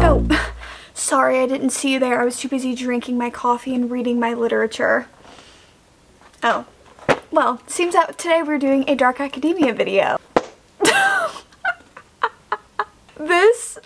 Oh, sorry I didn't see you there. I was too busy drinking my coffee and reading my literature. Oh, well, seems that today we're doing a Dark Academia video. this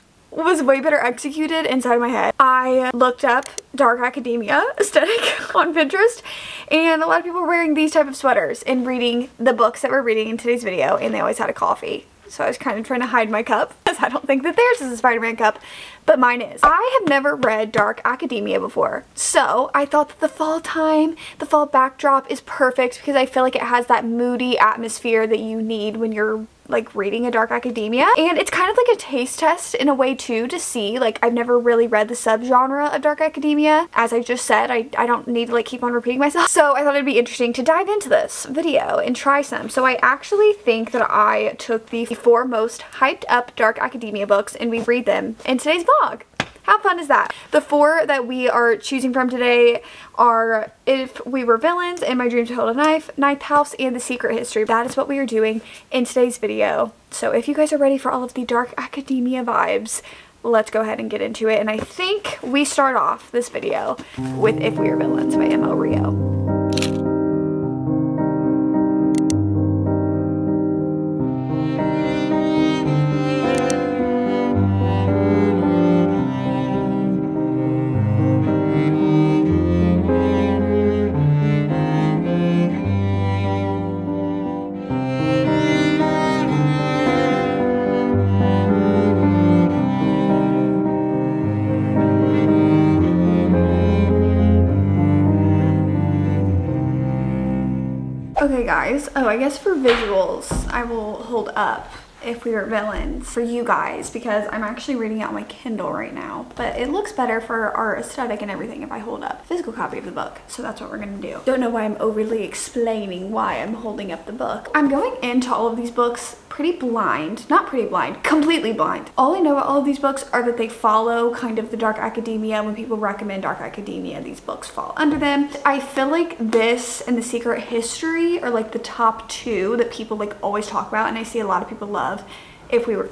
was way better executed inside my head. I looked up Dark Academia aesthetic on Pinterest and a lot of people were wearing these type of sweaters and reading the books that we're reading in today's video and they always had a coffee. So I was kind of trying to hide my cup because I don't think that theirs is a Spider-Man cup, but mine is. I have never read Dark Academia before. So I thought that the fall time, the fall backdrop is perfect because I feel like it has that moody atmosphere that you need when you're like reading a dark academia. And it's kind of like a taste test in a way too to see like I've never really read the subgenre of dark academia. As I just said I, I don't need to like keep on repeating myself. So I thought it'd be interesting to dive into this video and try some. So I actually think that I took the four most hyped up dark academia books and we read them in today's vlog how fun is that? The four that we are choosing from today are If We Were Villains, In My Dreams I Hold a Knife, Ninth House, and The Secret History. That is what we are doing in today's video. So if you guys are ready for all of the dark academia vibes, let's go ahead and get into it. And I think we start off this video with If We Were Villains by M.L. Rio. I guess for visuals I will hold up if we were villains for you guys because I'm actually reading out my Kindle right now. But it looks better for our aesthetic and everything if I hold up a physical copy of the book. So that's what we're gonna do. Don't know why I'm overly explaining why I'm holding up the book. I'm going into all of these books pretty blind, not pretty blind, completely blind. All I know about all of these books are that they follow kind of the dark academia. When people recommend dark academia, these books fall under them. I feel like this and The Secret History are like the top two that people like always talk about and I see a lot of people love if we were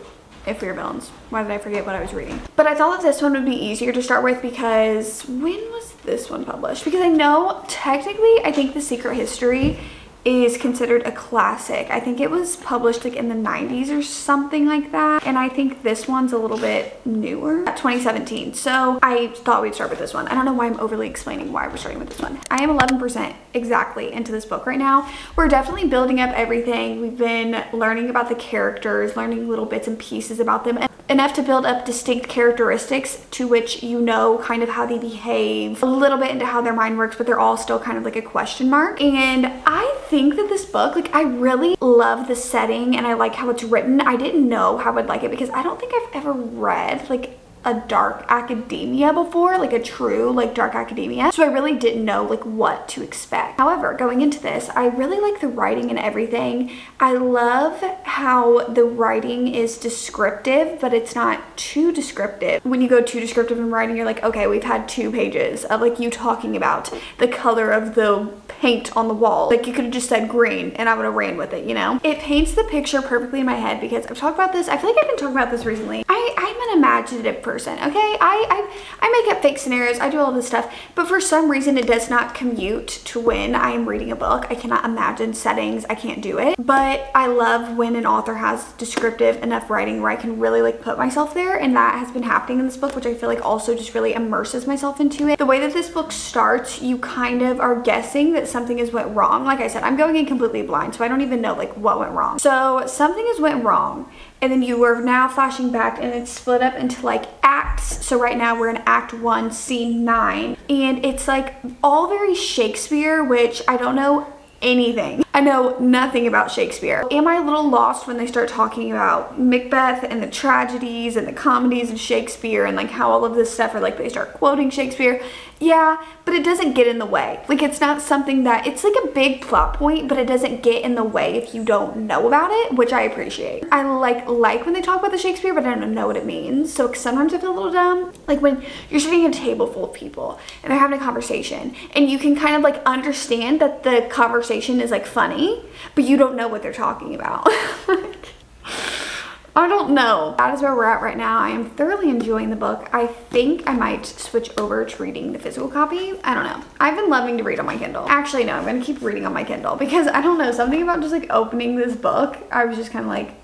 if we were villains. Why did I forget what I was reading? But I thought that this one would be easier to start with because when was this one published? Because I know technically I think The Secret History is considered a classic. I think it was published like in the 90s or something like that. And I think this one's a little bit newer, 2017. So I thought we'd start with this one. I don't know why I'm overly explaining why we're starting with this one. I am 11% exactly into this book right now. We're definitely building up everything. We've been learning about the characters, learning little bits and pieces about them enough to build up distinct characteristics to which you know kind of how they behave, a little bit into how their mind works, but they're all still kind of like a question mark. And I think that this book, like I really love the setting and I like how it's written. I didn't know how I'd like it because I don't think I've ever read like a dark academia before, like a true like dark academia. So I really didn't know like what to expect. However, going into this, I really like the writing and everything. I love how the writing is descriptive, but it's not too descriptive. When you go too descriptive in writing, you're like, okay, we've had two pages of like you talking about the color of the paint on the wall. Like you could have just said green and I would have ran with it, you know? It paints the picture perfectly in my head because I've talked about this. I feel like I've been talking about this recently. I, an imaginative person, okay? I, I, I make up fake scenarios. I do all this stuff. But for some reason, it does not commute to when I am reading a book. I cannot imagine settings. I can't do it. But I love when an author has descriptive enough writing where I can really like put myself there. And that has been happening in this book, which I feel like also just really immerses myself into it. The way that this book starts, you kind of are guessing that something has went wrong. Like I said, I'm going in completely blind, so I don't even know like what went wrong. So something has went wrong and then you are now flashing back and it's split up into like acts. So right now we're in act one, scene nine. And it's like all very Shakespeare, which I don't know anything. I know nothing about Shakespeare. Am I a little lost when they start talking about Macbeth and the tragedies and the comedies of Shakespeare and like how all of this stuff are like they start quoting Shakespeare? Yeah, but it doesn't get in the way. Like it's not something that, it's like a big plot point, but it doesn't get in the way if you don't know about it, which I appreciate. I like like when they talk about the Shakespeare, but I don't know what it means. So sometimes I feel a little dumb. Like when you're sitting at a table full of people and they're having a conversation and you can kind of like understand that the conversation is like funny, but you don't know what they're talking about. I don't know. That is where we're at right now. I am thoroughly enjoying the book. I think I might switch over to reading the physical copy. I don't know. I've been loving to read on my Kindle. Actually, no, I'm gonna keep reading on my Kindle because I don't know, something about just like opening this book, I was just kind of like,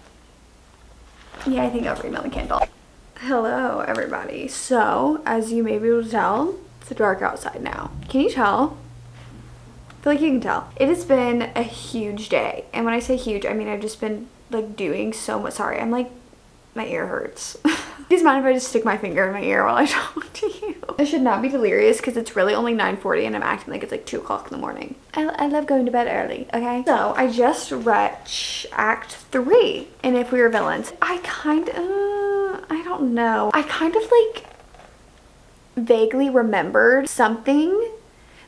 yeah, I think I'll read on the Kindle. Hello, everybody. So, as you may be able to tell, it's dark outside now. Can you tell? I feel like you can tell. It has been a huge day. And when I say huge, I mean I've just been like doing so much. Sorry, I'm like, my ear hurts. Please mind if I just stick my finger in my ear while I talk to you? I should not be delirious because it's really only 9.40 and I'm acting like it's like 2 o'clock in the morning. I, I love going to bed early, okay? So I just read Act 3 and If We Were Villains. I kind of, uh, I don't know. I kind of like vaguely remembered something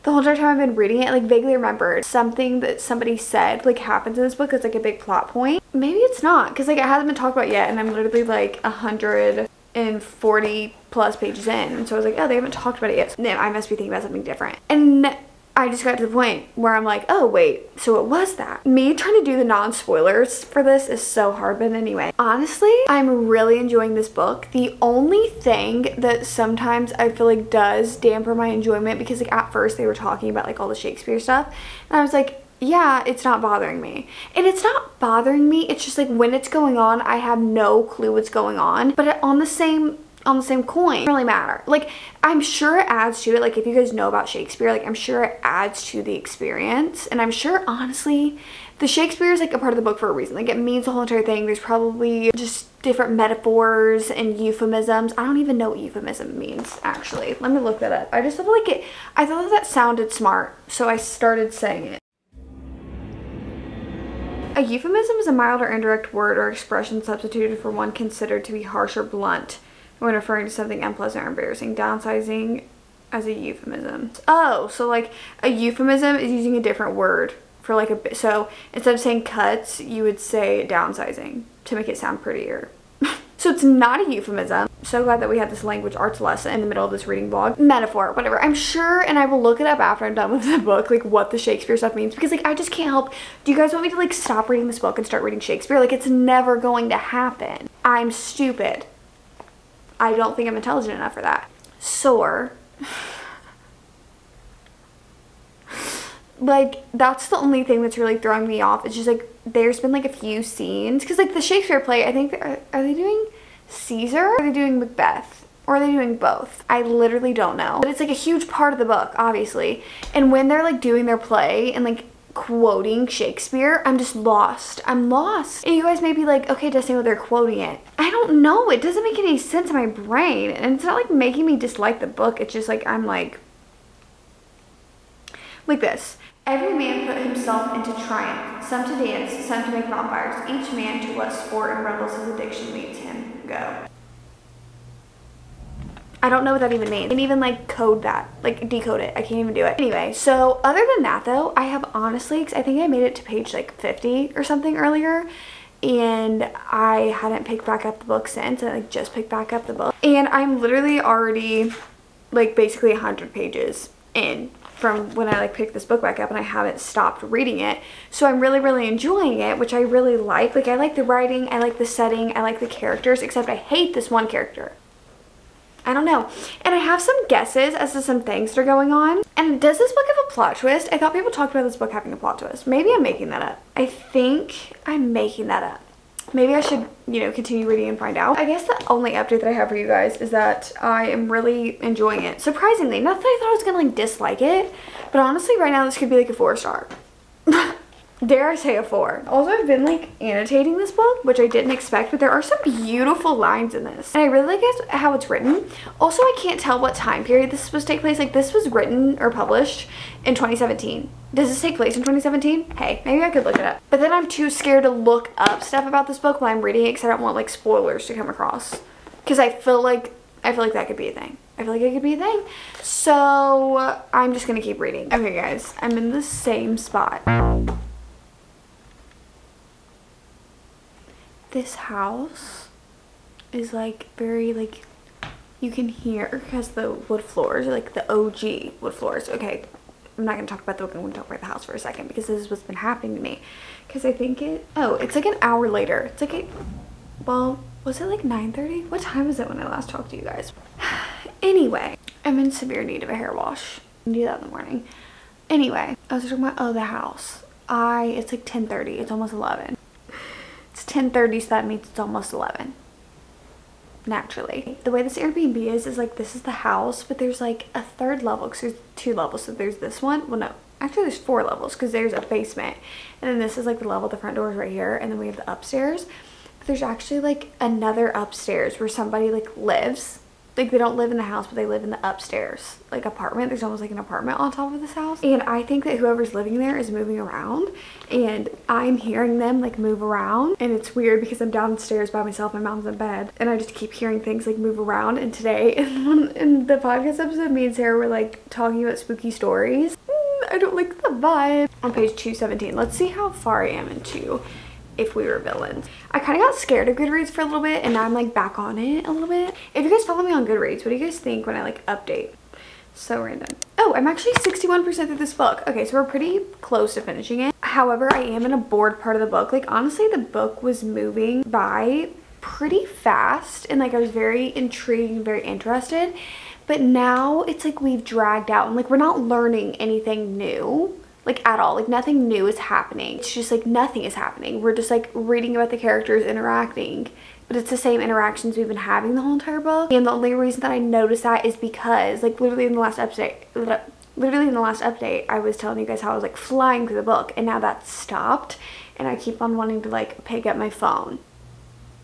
the whole entire time I've been reading it, like vaguely remembered something that somebody said like happens in this book that's like a big plot point. Maybe it's not because like it hasn't been talked about yet and I'm literally like a hundred and forty plus pages in. And so I was like, oh, they haven't talked about it yet. No, I must be thinking about something different. And I just got to the point where I'm like, oh wait, so it was that. Me trying to do the non-spoilers for this is so hard, but anyway. Honestly, I'm really enjoying this book. The only thing that sometimes I feel like does damper my enjoyment because like at first they were talking about like all the Shakespeare stuff and I was like, yeah, it's not bothering me. And it's not bothering me, it's just like when it's going on, I have no clue what's going on. But on the same on the same coin. really matter. Like, I'm sure it adds to it. Like, if you guys know about Shakespeare, like, I'm sure it adds to the experience. And I'm sure, honestly, the Shakespeare is like a part of the book for a reason. Like, it means the whole entire thing. There's probably just different metaphors and euphemisms. I don't even know what euphemism means, actually. Let me look that up. I just felt like it, I thought that sounded smart, so I started saying it. A euphemism is a mild or indirect word or expression substituted for one considered to be harsh or blunt when referring to something unpleasant or embarrassing. Downsizing as a euphemism. Oh, so like a euphemism is using a different word for like a bit. so instead of saying cuts, you would say downsizing to make it sound prettier. so it's not a euphemism. So glad that we had this language arts lesson in the middle of this reading vlog. Metaphor, whatever. I'm sure, and I will look it up after I'm done with the book, like what the Shakespeare stuff means because like I just can't help. Do you guys want me to like stop reading this book and start reading Shakespeare? Like it's never going to happen. I'm stupid. I don't think I'm intelligent enough for that. Sore. like that's the only thing that's really throwing me off. It's just like there's been like a few scenes. Because like the shakespeare play i think are, are they doing caesar? Are they doing macbeth? Or are they doing both? I literally don't know. But it's like a huge part of the book obviously. And when they're like doing their play and like quoting Shakespeare, I'm just lost. I'm lost. And you guys may be like, okay, Destiny, well, they're quoting it. I don't know. It doesn't make any sense in my brain. And it's not like making me dislike the book. It's just like, I'm like, like this. Every man put himself into triumph, some to dance, some to make bonfires, each man to what sport and revels his addiction leads him. Go. I don't know what that even means. I can even like code that, like decode it. I can't even do it. Anyway, so other than that though, I have honestly, I think I made it to page like 50 or something earlier and I hadn't picked back up the book since. I like just picked back up the book and I'm literally already like basically 100 pages in from when I like picked this book back up and I haven't stopped reading it. So I'm really, really enjoying it, which I really like. Like I like the writing, I like the setting, I like the characters, except I hate this one character. I don't know. And I have some guesses as to some things that are going on. And does this book have a plot twist? I thought people talked about this book having a plot twist. Maybe I'm making that up. I think I'm making that up. Maybe I should, you know, continue reading and find out. I guess the only update that I have for you guys is that I am really enjoying it. Surprisingly, not that I thought I was gonna like dislike it, but honestly right now this could be like a four star. dare I say a four. Also, I've been like annotating this book, which I didn't expect, but there are some beautiful lines in this. And I really like how it's written. Also, I can't tell what time period this is supposed to take place. Like this was written or published in 2017. Does this take place in 2017? Hey, maybe I could look it up. But then I'm too scared to look up stuff about this book while I'm reading it because I don't want like spoilers to come across. Because I feel like, I feel like that could be a thing. I feel like it could be a thing. So I'm just gonna keep reading. Okay guys, I'm in the same spot. This house is like very like you can hear because the wood floors are like the OG wood floors. Okay, I'm not gonna talk about the gonna talk about the house for a second because this is what's been happening to me. Because I think it. Oh, it's like an hour later. It's like a. Well, was it like 9:30? What time was it when I last talked to you guys? anyway, I'm in severe need of a hair wash. I do that in the morning. Anyway, I was talking about oh the house. I it's like 10:30. It's almost 11. It's 10:30, so that means it's almost 11 naturally. The way this Airbnb is, is like this is the house, but there's like a third level because there's two levels. So there's this one. Well, no, actually there's four levels because there's a basement. And then this is like the level, the front door is right here. And then we have the upstairs. But there's actually like another upstairs where somebody like lives like they don't live in the house but they live in the upstairs like apartment. There's almost like an apartment on top of this house. And i think that whoever's living there is moving around. And i'm hearing them like move around. And it's weird because i'm downstairs by myself. My mom's in bed. And i just keep hearing things like move around. And today in, the podcast episode me and sarah were like talking about spooky stories. Mm, I don't like the vibe. On page 217, let's see how far I am into if we were villains. I kind of got scared of Goodreads for a little bit and now I'm like back on it a little bit. If you guys follow me on Goodreads, what do you guys think when I like update? So random. Oh, I'm actually 61% through this book. Okay, so we're pretty close to finishing it. However, I am in a bored part of the book. Like honestly, the book was moving by pretty fast and like I was very intrigued very interested. But now it's like we've dragged out and like we're not learning anything new like at all. Like nothing new is happening. It's just like nothing is happening. We're just like reading about the characters interacting. But it's the same interactions we've been having the whole entire book. And the only reason that i noticed that is because like literally in the last update literally in the last update i was telling you guys how i was like flying through the book. And now that's stopped. And i keep on wanting to like pick up my phone.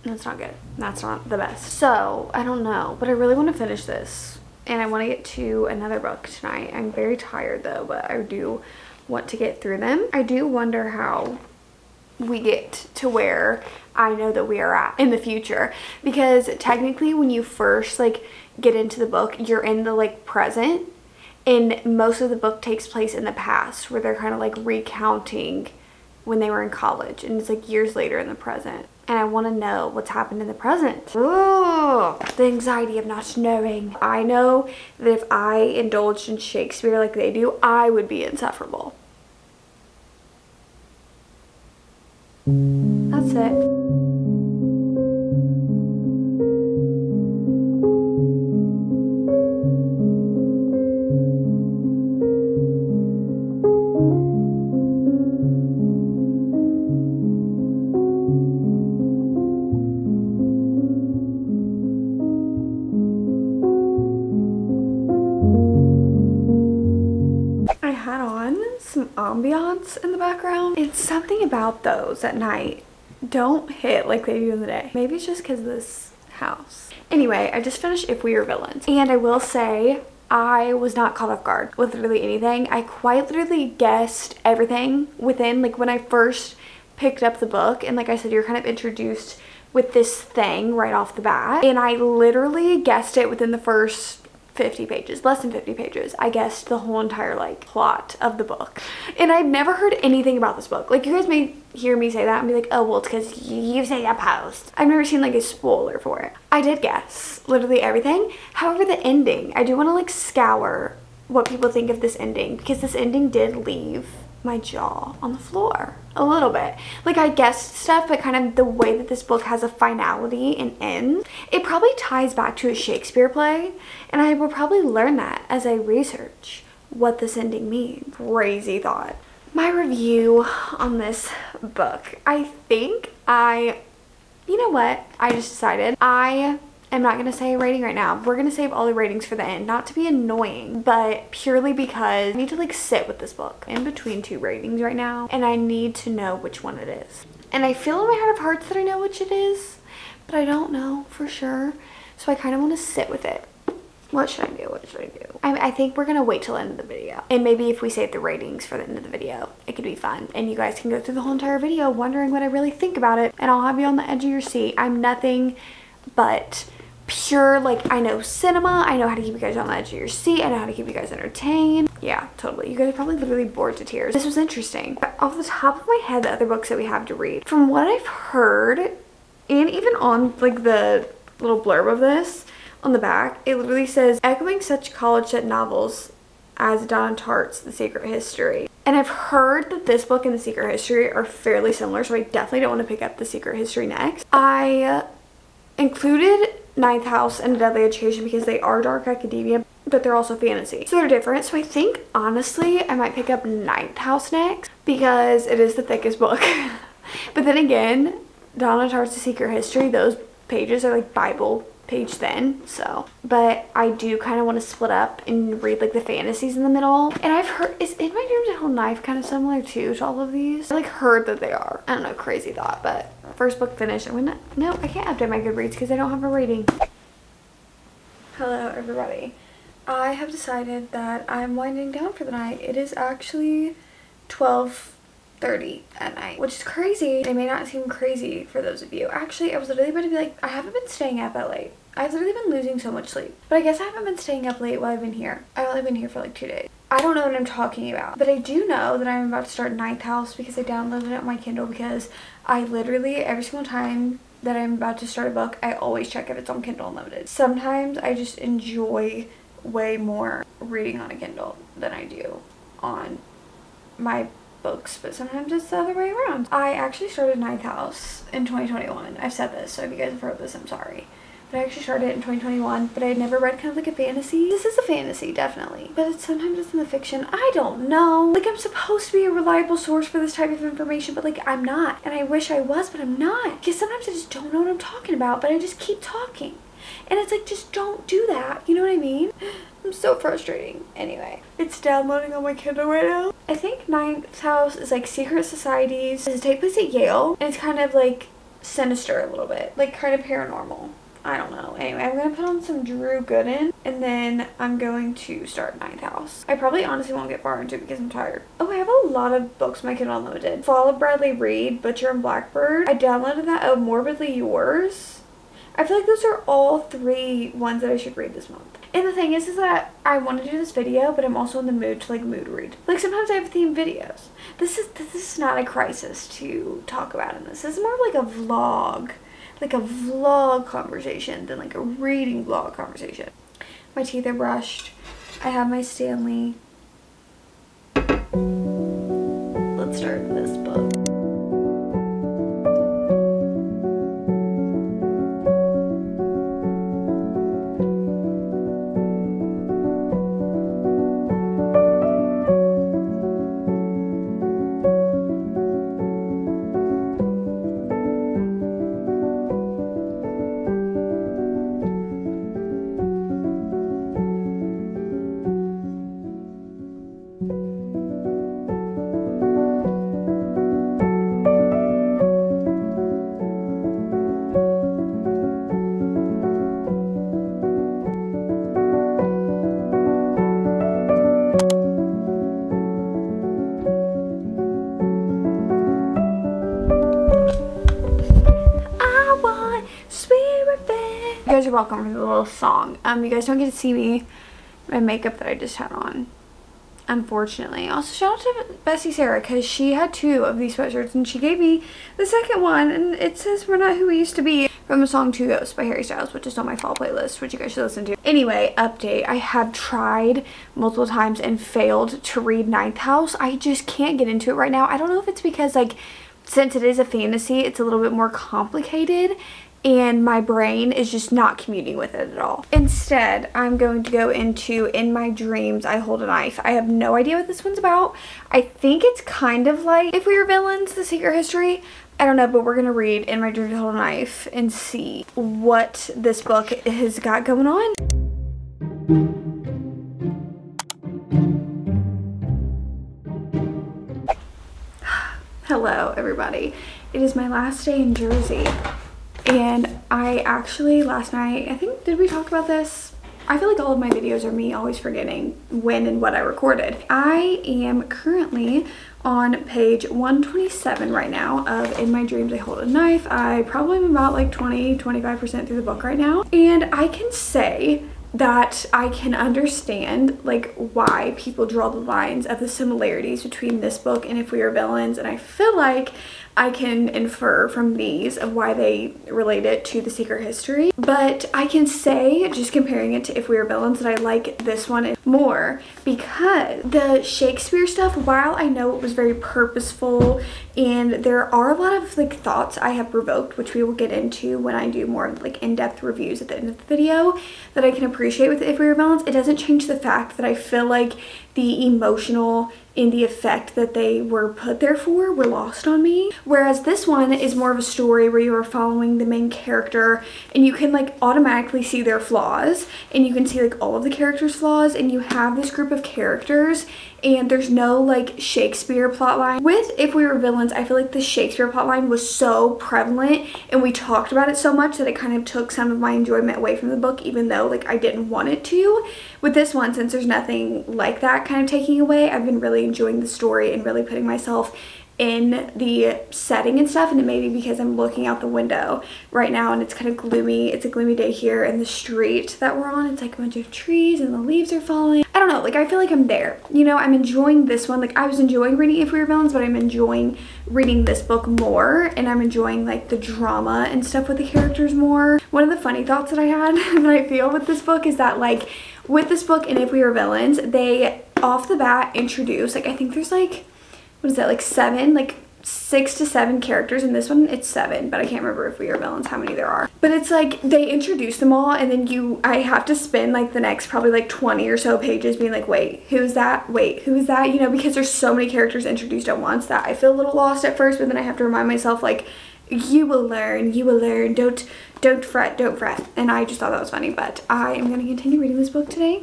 That's not good. That's not the best. So i don't know. But i really want to finish this. And i want to get to another book tonight. I'm very tired though. But i do want to get through them. I do wonder how we get to where I know that we are at in the future. Because technically when you first like get into the book you're in the like present. And most of the book takes place in the past where they're kind of like recounting when they were in college. And it's like years later in the present and I want to know what's happened in the present. Ooh, the anxiety of not knowing. I know that if I indulged in Shakespeare like they do, I would be insufferable. That's it. Ambiance in the background. It's something about those at night don't hit like they do in the day. Maybe it's just because this house. Anyway, I just finished If We Were Villains. And I will say, I was not caught off guard with literally anything. I quite literally guessed everything within, like when I first picked up the book. And like I said, you're kind of introduced with this thing right off the bat. And I literally guessed it within the first 50 pages, less than 50 pages. I guessed the whole entire like plot of the book. And I've never heard anything about this book. Like you guys may hear me say that and be like, oh, well, it's because you say a post. I've never seen like a spoiler for it. I did guess literally everything. However, the ending, I do want to like scour what people think of this ending because this ending did leave my jaw on the floor a little bit. Like I guessed stuff, but kind of the way that this book has a finality and end, it probably ties back to a Shakespeare play. And I will probably learn that as I research what this ending means. Crazy thought. My review on this book. I think I, you know what? I just decided I I'm not going to say a rating right now. We're going to save all the ratings for the end. Not to be annoying, but purely because I need to like sit with this book in between two ratings right now. And I need to know which one it is. And I feel in my heart of hearts that I know which it is, but I don't know for sure. So I kind of want to sit with it. What should I do? What should I do? I, I think we're going to wait till the end of the video. And maybe if we save the ratings for the end of the video, it could be fun. And you guys can go through the whole entire video wondering what I really think about it. And I'll have you on the edge of your seat. I'm nothing but pure like I know cinema. I know how to keep you guys on the edge of your seat. I know how to keep you guys entertained. Yeah, totally. You guys are probably literally bored to tears. This was interesting. Off the top of my head, the other books that we have to read. From what I've heard, and even on like the little blurb of this on the back, it literally says echoing such college set novels as Donna Tartt's The Secret History. And I've heard that this book and The Secret History are fairly similar, so I definitely don't want to pick up The Secret History next. I uh, included Ninth House and Deadly Education because they are dark academia, but they're also fantasy. So they're different. So I think, honestly, I might pick up Ninth House next because it is the thickest book. but then again, Donna The Secret History, those pages are like Bible page thin so but i do kind of want to split up and read like the fantasies in the middle and i've heard is in my dreams a whole knife kind of similar too to all of these i like heard that they are i don't know crazy thought but first book finished i'm gonna no i can't update my goodreads because i don't have a rating hello everybody i have decided that i'm winding down for the night it is actually 12 30 at night, which is crazy. It may not seem crazy for those of you. Actually, I was literally about to be like, I haven't been staying up that late. I've literally been losing so much sleep. But I guess I haven't been staying up late while I've been here. I've only been here for like two days. I don't know what I'm talking about. But I do know that I'm about to start Ninth House because I downloaded it on my Kindle because I literally, every single time that I'm about to start a book, I always check if it's on Kindle Unlimited. Sometimes I just enjoy way more reading on a Kindle than I do on my books, but sometimes it's the other way around. I actually started Ninth House in 2021. I've said this, so if you guys have heard this, I'm sorry. But I actually started it in 2021, but I had never read kind of like a fantasy. This is a fantasy, definitely. But it's, sometimes it's in the fiction. I don't know. Like, I'm supposed to be a reliable source for this type of information, but like, I'm not. And I wish I was, but I'm not. Because sometimes I just don't know what I'm talking about, but I just keep talking. And it's like, just don't do that. You know what I mean? I'm so frustrating. Anyway, it's downloading on my Kindle right now. I think Ninth House is like secret societies. It take place at Yale? And it's kind of like sinister a little bit. Like kind of paranormal. I don't know. Anyway, I'm going to put on some Drew Gooden and then I'm going to start Ninth House. I probably honestly won't get far into it because I'm tired. Oh, I have a lot of books my Kindle unloaded. Fall of Bradley Reed, Butcher and Blackbird. I downloaded that. Oh, Morbidly Yours. I feel like those are all three ones that I should read this month. And the thing is, is that I want to do this video, but I'm also in the mood to like mood read. Like sometimes I have themed videos. This is this is not a crisis to talk about in this. This is more like a vlog, like a vlog conversation than like a reading vlog conversation. My teeth are brushed. I have my Stanley. Let's start Um, you guys don't get to see me, my makeup that I just had on. Unfortunately. Also, shout out to Bessie Sarah because she had two of these sweatshirts and she gave me the second one and it says we're not who we used to be from the song Two Ghosts by Harry Styles, which is on my fall playlist, which you guys should listen to. Anyway, update. I have tried multiple times and failed to read Ninth House. I just can't get into it right now. I don't know if it's because like since it is a fantasy, it's a little bit more complicated and my brain is just not commuting with it at all. Instead, I'm going to go into In My Dreams, I Hold a Knife. I have no idea what this one's about. I think it's kind of like If We Were Villains, The Secret History. I don't know, but we're going to read In My Dreams, I Hold a Knife and see what this book has got going on. Hello, everybody. It is my last day in Jersey. And I actually last night, I think, did we talk about this? I feel like all of my videos are me always forgetting when and what I recorded. I am currently on page 127 right now of In My Dreams I Hold a Knife. I probably am about like 20, 25% through the book right now. And I can say that I can understand like why people draw the lines of the similarities between this book and If We Are Villains and I feel like I can infer from these of why they relate it to the secret history. But I can say, just comparing it to If We Were Villains, that I like this one more because the Shakespeare stuff, while I know it was very purposeful and there are a lot of like thoughts I have provoked, which we will get into when I do more like in-depth reviews at the end of the video that I can appreciate with If We Were Villains, it doesn't change the fact that I feel like the emotional and the effect that they were put there for were lost on me. Whereas this one is more of a story where you are following the main character and you can like automatically see their flaws and you can see like all of the characters' flaws and you have this group of characters and there's no like Shakespeare plotline. With If We Were Villains, I feel like the Shakespeare plotline was so prevalent and we talked about it so much that it kind of took some of my enjoyment away from the book even though like I didn't want it to. With this one, since there's nothing like that kind of taking away, I've been really enjoying the story and really putting myself in the setting and stuff and it may be because I'm looking out the window right now and it's kind of gloomy. It's a gloomy day here in the street that we're on. It's like a bunch of trees and the leaves are falling. I don't know, like I feel like I'm there. You know, I'm enjoying this one. Like I was enjoying reading If We Were Villains, but I'm enjoying reading this book more and I'm enjoying like the drama and stuff with the characters more. One of the funny thoughts that I had that I feel with this book is that like with this book and If We Were Villains, they off the bat introduce, like I think there's like what is that like seven like six to seven characters in this one? It's seven but i can't remember if we are villains how many there are. But it's like they introduce them all and then you i have to spend like the next probably like 20 or so pages being like wait who's that? Wait who's that? You know because there's so many characters introduced at once that i feel a little lost at first but then i have to remind myself like you will learn you will learn. Don't don't fret don't fret. And i just thought that was funny but i am going to continue reading this book today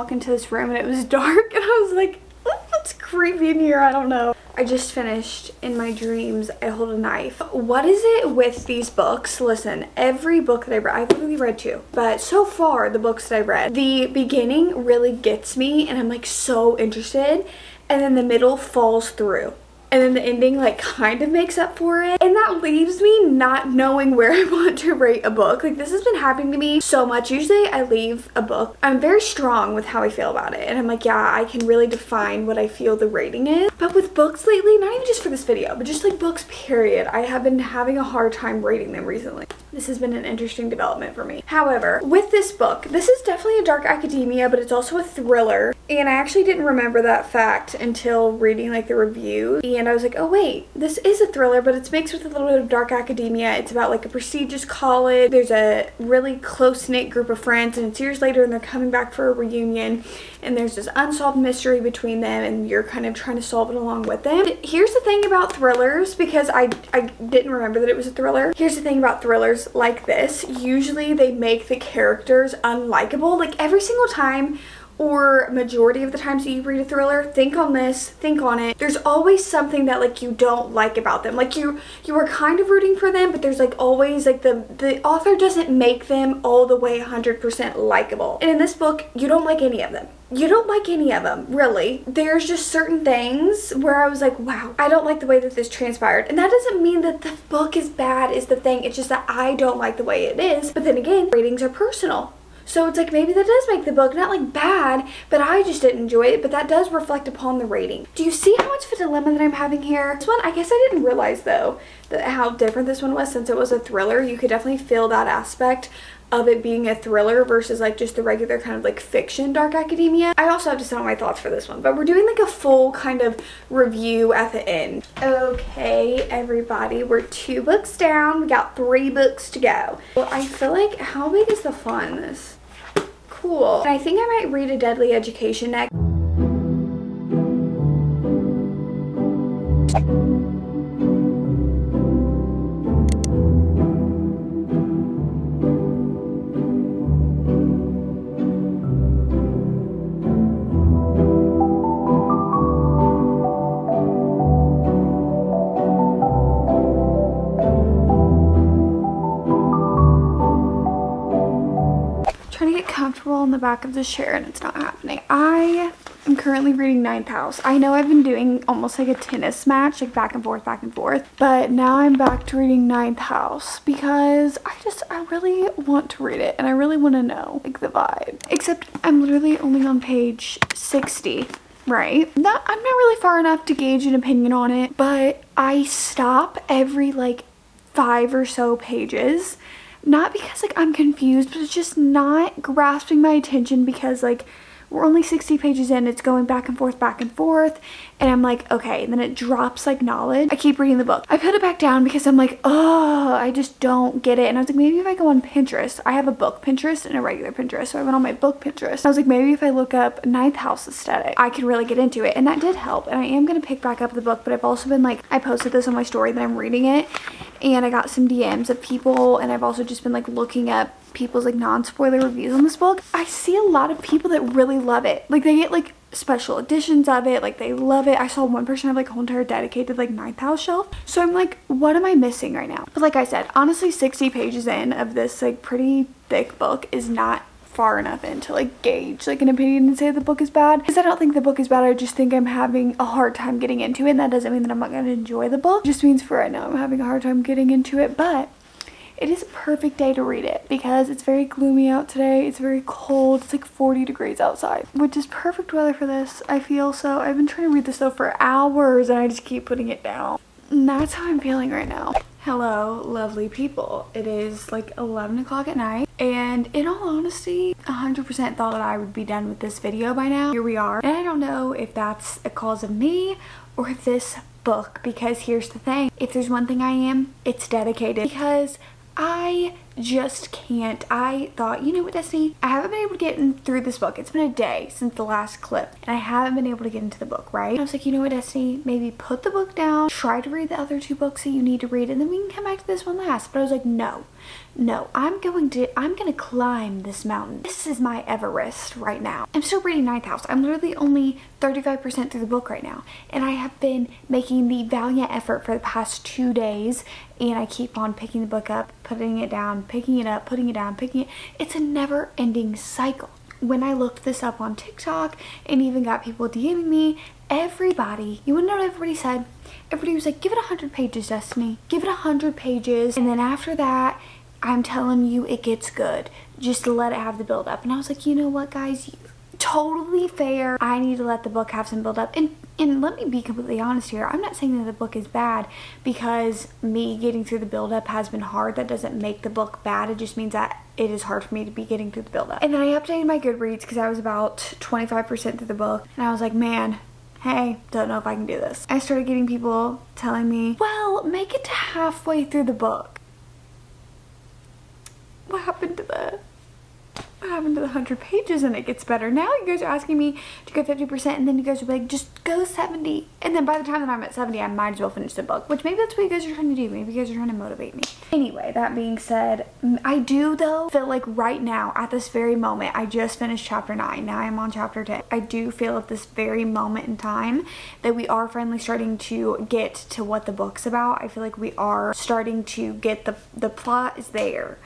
walk into this room and it was dark and I was like, oh, it's creepy in here, I don't know. I just finished In My Dreams, I Hold a Knife. What is it with these books? Listen, every book that I read, I've literally read two, but so far the books that I read, the beginning really gets me and I'm like so interested and then the middle falls through and then the ending like kind of makes up for it. And that leaves me not knowing where I want to rate a book. Like this has been happening to me so much. Usually I leave a book I'm very strong with how I feel about it. And I'm like yeah I can really define what I feel the rating is. But with books lately not even just for this video but just like books period I have been having a hard time rating them recently this has been an interesting development for me however with this book this is definitely a dark academia but it's also a thriller and I actually didn't remember that fact until reading like the review and I was like, oh wait, this is a thriller, but it's mixed with a little bit of dark academia. It's about like a prestigious college. There's a really close-knit group of friends and it's years later and they're coming back for a reunion and there's this unsolved mystery between them and you're kind of trying to solve it along with them. Here's the thing about thrillers, because I, I didn't remember that it was a thriller. Here's the thing about thrillers like this. Usually they make the characters unlikable. Like every single time or majority of the times that you read a thriller, think on this, think on it. There's always something that like you don't like about them. Like you you are kind of rooting for them, but there's like always like the the author doesn't make them all the way 100% likable. And in this book, you don't like any of them. You don't like any of them, really. There's just certain things where I was like, wow, I don't like the way that this transpired. And that doesn't mean that the book is bad is the thing. It's just that I don't like the way it is. But then again, ratings are personal. So it's like maybe that does make the book not like bad, but I just didn't enjoy it, but that does reflect upon the rating. Do you see how much of a dilemma that I'm having here? This one, I guess I didn't realize though, that how different this one was since it was a thriller. You could definitely feel that aspect of it being a thriller versus like just the regular kind of like fiction dark academia. I also have to out my thoughts for this one, but we're doing like a full kind of review at the end. Okay, everybody, we're two books down. We got three books to go. Well, I feel like, how big is the font in this? Cool. I think I might read A Deadly Education next. Back of this chair and it's not happening. I am currently reading Ninth House. I know I've been doing almost like a tennis match, like back and forth, back and forth. But now I'm back to reading Ninth House because I just, I really want to read it and I really want to know like the vibe. Except I'm literally only on page 60 right? Not, I'm not really far enough to gauge an opinion on it, but I stop every like five or so pages. Not because like I'm confused, but it's just not grasping my attention because like we're only 60 pages in it's going back and forth back and forth and i'm like okay and then it drops like knowledge. I keep reading the book. I put it back down because i'm like oh i just don't get it. And i was like maybe if i go on pinterest i have a book pinterest and a regular pinterest so i went on my book pinterest. I was like maybe if i look up ninth house aesthetic i could really get into it. And that did help. And i am going to pick back up the book but i've also been like i posted this on my story that i'm reading it and i got some dms of people and i've also just been like looking up people's like non-spoiler reviews on this book, I see a lot of people that really love it. Like they get like special editions of it like they love it. I saw one person have like a whole entire dedicated like ninth house shelf. So i'm like what am i missing right now? But like i said honestly 60 pages in of this like pretty thick book is not far enough in to like gauge like an opinion and say the book is bad. Because I don't think the book is bad I just think I'm having a hard time getting into it and that doesn't mean that I'm not going to enjoy the book. It just means for right now I'm having a hard time getting into it but it is a perfect day to read it because it's very gloomy out today. It's very cold. It's like 40 degrees outside, which is perfect weather for this, I feel. So I've been trying to read this though for hours and I just keep putting it down. And that's how I'm feeling right now. Hello, lovely people. It is like 11 o'clock at night and in all honesty, 100% thought that I would be done with this video by now. Here we are. And I don't know if that's a cause of me or if this book because here's the thing. If there's one thing I am, it's dedicated because I just can't. I thought, you know what, Destiny? I haven't been able to get in through this book. It's been a day since the last clip, and I haven't been able to get into the book, right? I was like, you know what, Destiny? Maybe put the book down, try to read the other two books that you need to read, and then we can come back to this one last. But I was like, no, no, I'm going to, I'm going to climb this mountain. This is my Everest right now. I'm still reading Ninth House. I'm literally only 35% through the book right now, and I have been making the valiant effort for the past two days, and I keep on picking the book up, putting it down, picking it up, putting it down, picking it. It's a never ending cycle. When I looked this up on TikTok and even got people DMing me, everybody, you wanna know what everybody said? Everybody was like, give it 100 pages, Destiny. Give it 100 pages. And then after that, I'm telling you, it gets good. Just let it have the build up. And I was like, you know what, guys? Totally fair. I need to let the book have some build up. And and let me be completely honest here. I'm not saying that the book is bad because me getting through the build-up has been hard. That doesn't make the book bad. It just means that it is hard for me to be getting through the build-up. And then I updated my Goodreads because I was about 25% through the book. And I was like, man, hey, don't know if I can do this. I started getting people telling me, well, make it to halfway through the book. What happened to the what happened to the 100 pages and it gets better. Now you guys are asking me to go 50% and then you guys are like, just go 70. And then by the time that I'm at 70, I might as well finish the book, which maybe that's what you guys are trying to do. Maybe you guys are trying to motivate me. Anyway, that being said, mm, I do though feel like right now at this very moment, I just finished chapter 9. Now I'm on chapter 10. I do feel at this very moment in time that we are finally starting to get to what the book's about. I feel like we are starting to get the, the plot is there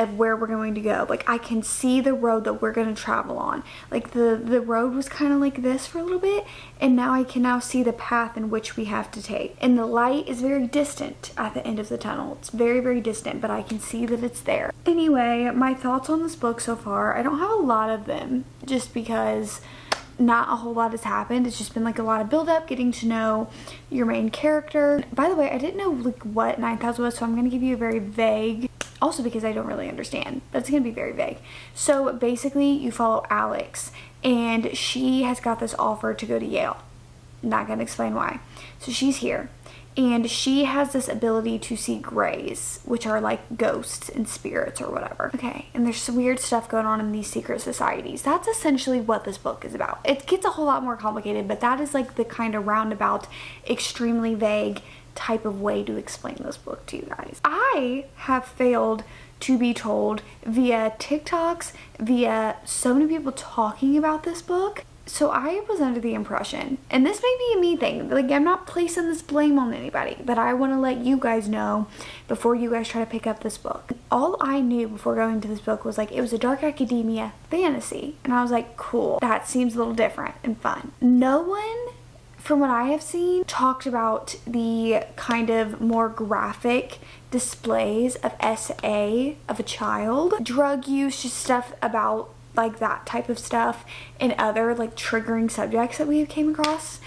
of where we're going to go. Like I can see the road that we're going to travel on. Like the, the road was kind of like this for a little bit and now I can now see the path in which we have to take. And the light is very distant at the end of the tunnel. It's very, very distant, but I can see that it's there. Anyway, my thoughts on this book so far, I don't have a lot of them just because not a whole lot has happened. It's just been like a lot of build up, getting to know your main character. By the way, I didn't know like what Ninth House was, so I'm to give you a very vague also because I don't really understand. That's going to be very vague. So basically, you follow Alex, and she has got this offer to go to Yale. Not going to explain why. So she's here, and she has this ability to see grays, which are like ghosts and spirits or whatever. Okay, and there's some weird stuff going on in these secret societies. That's essentially what this book is about. It gets a whole lot more complicated, but that is like the kind of roundabout, extremely vague type of way to explain this book to you guys. I have failed to be told via TikToks, via so many people talking about this book, So I was under the impression, and this may be a me thing, like I'm not placing this blame on anybody, but I want to let you guys know before you guys try to pick up this book. All I knew before going to this book was like it was a dark academia fantasy, and I was like, cool, that seems a little different and fun. No one from what I have seen, talked about the kind of more graphic displays of SA of a child, drug use, just stuff about like that type of stuff and other like triggering subjects that we came across.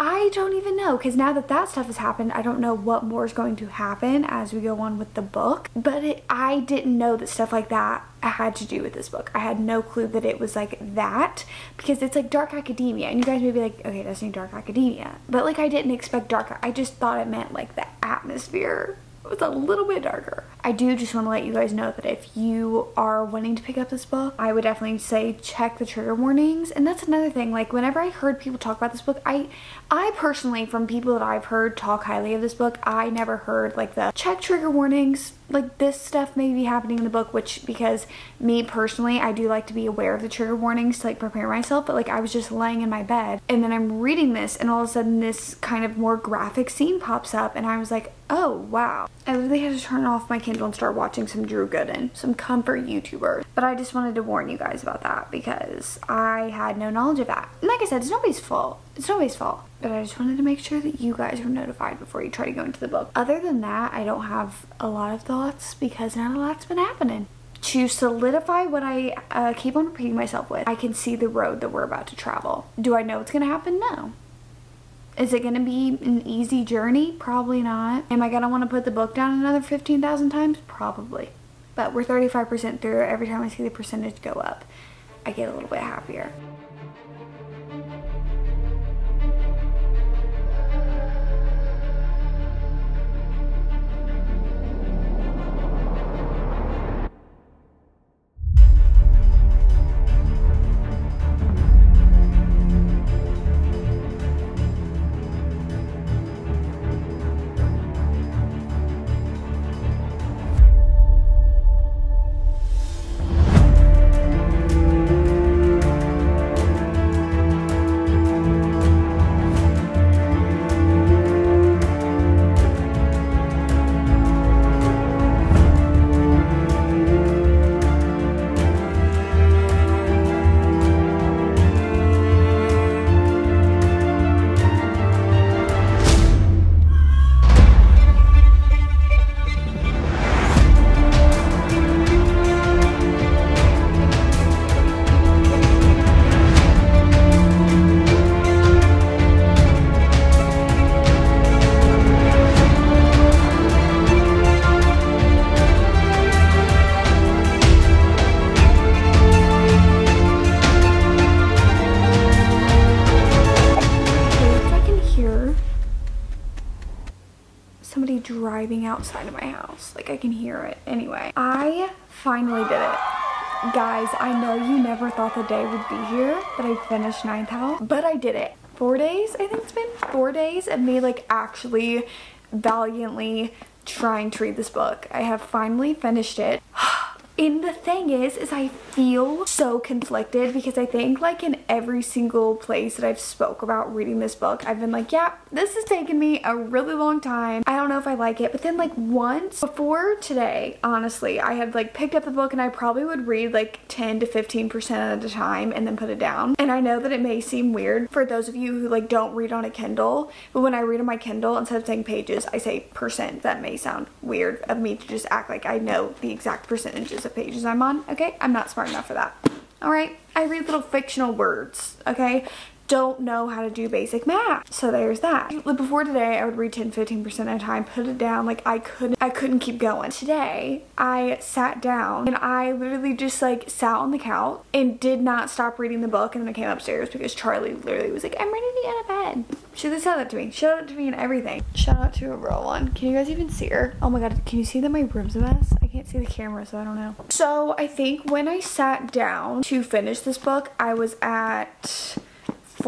I don't even know because now that that stuff has happened, I don't know what more is going to happen as we go on with the book. But it, I didn't know that stuff like that had to do with this book. I had no clue that it was like that because it's like dark academia. And you guys may be like, okay, that's not dark academia. But like I didn't expect dark. I just thought it meant like the atmosphere was a little bit darker. I do just want to let you guys know that if you are wanting to pick up this book, I would definitely say check the trigger warnings. And that's another thing, like whenever I heard people talk about this book, I I personally, from people that I've heard talk highly of this book, I never heard like the check trigger warnings, like this stuff may be happening in the book, which because me personally, I do like to be aware of the trigger warnings to like prepare myself, but like I was just laying in my bed and then I'm reading this and all of a sudden this kind of more graphic scene pops up and I was like, oh wow. I literally had to turn off my Kindle and start watching some Drew Gooden, some comfort YouTuber. But I just wanted to warn you guys about that because I had no knowledge of that. And like I said, it's nobody's fault. It's nobody's fault. But I just wanted to make sure that you guys were notified before you try to go into the book. Other than that, I don't have a lot of thoughts because not a lot's been happening. To solidify what I uh, keep on repeating myself with, I can see the road that we're about to travel. Do I know what's going to happen? No. Is it going to be an easy journey? Probably not. Am I going to want to put the book down another 15,000 times? Probably. But we're 35% through. Every time I see the percentage go up, I get a little bit happier. Driving outside of my house. Like I can hear it. Anyway, I finally did it. Guys, I know you never thought the day would be here that I finished Ninth House, but I did it. Four days, I think it's been four days of me like actually valiantly trying to read this book. I have finally finished it. And the thing is, is I feel so conflicted because I think like in every single place that I've spoke about reading this book, I've been like, yeah, this has taken me a really long time. I don't know if I like it. But then like once before today, honestly, I had like picked up the book and I probably would read like 10 to 15% at a time and then put it down. And I know that it may seem weird for those of you who like don't read on a Kindle, but when I read on my Kindle, instead of saying pages, I say percent. That may sound weird of me to just act like I know the exact percentages pages I'm on, okay? I'm not smart enough for that. All right, I read little fictional words, okay? Don't know how to do basic math. So there's that. Before today, I would read 10, 15% at a time, put it down. Like I couldn't, I couldn't keep going. Today, I sat down and I literally just like sat on the couch and did not stop reading the book. And then I came upstairs because Charlie literally was like, I'm ready to get of bed. She just said that to me. Shout out to me and everything. Shout out to a real one. Can you guys even see her? Oh my God, can you see that my room's a mess? I can't see the camera, so I don't know. So I think when I sat down to finish this book, I was at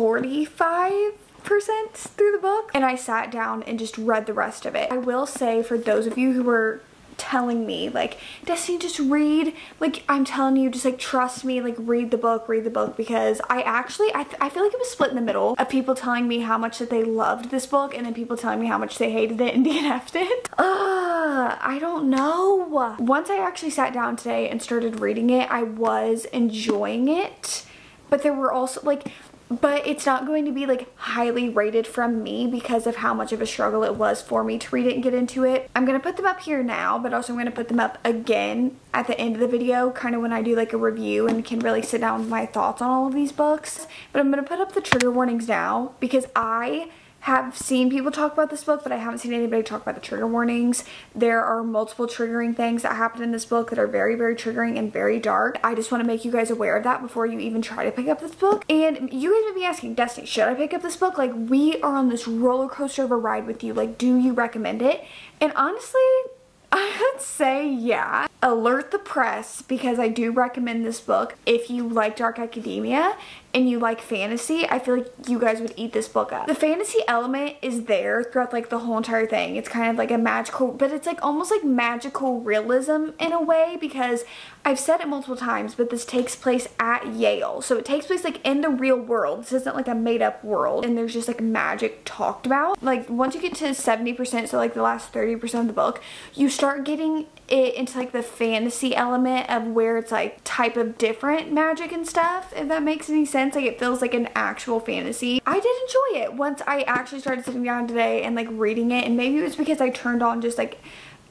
45 percent through the book and I sat down and just read the rest of it. I will say for those of you who were telling me like Destiny just read like I'm telling you just like trust me like read the book read the book because I actually I, I feel like it was split in the middle of people telling me how much that they loved this book and then people telling me how much they hated it and DNF'd it. Uh, I don't know. Once I actually sat down today and started reading it I was enjoying it but there were also like but it's not going to be like highly rated from me because of how much of a struggle it was for me to read it and get into it. I'm going to put them up here now, but also I'm going to put them up again at the end of the video, kind of when I do like a review and can really sit down with my thoughts on all of these books. But I'm going to put up the trigger warnings now because I have seen people talk about this book, but I haven't seen anybody talk about the trigger warnings. There are multiple triggering things that happen in this book that are very, very triggering and very dark. I just want to make you guys aware of that before you even try to pick up this book. And you guys may be asking, Destiny, should I pick up this book? Like, we are on this roller coaster of a ride with you. Like, do you recommend it? And honestly, I would say yeah. Alert the press because I do recommend this book if you like dark academia and you like fantasy, I feel like you guys would eat this book up. The fantasy element is there throughout like the whole entire thing. It's kind of like a magical, but it's like almost like magical realism in a way because I've said it multiple times, but this takes place at Yale. So it takes place like in the real world. This isn't like a made up world and there's just like magic talked about. Like once you get to 70%, so like the last 30% of the book, you start getting it into like the fantasy element of where it's like type of different magic and stuff, if that makes any sense. Like it feels like an actual fantasy. I did enjoy it once I actually started sitting down today and like reading it and maybe it was because I turned on just like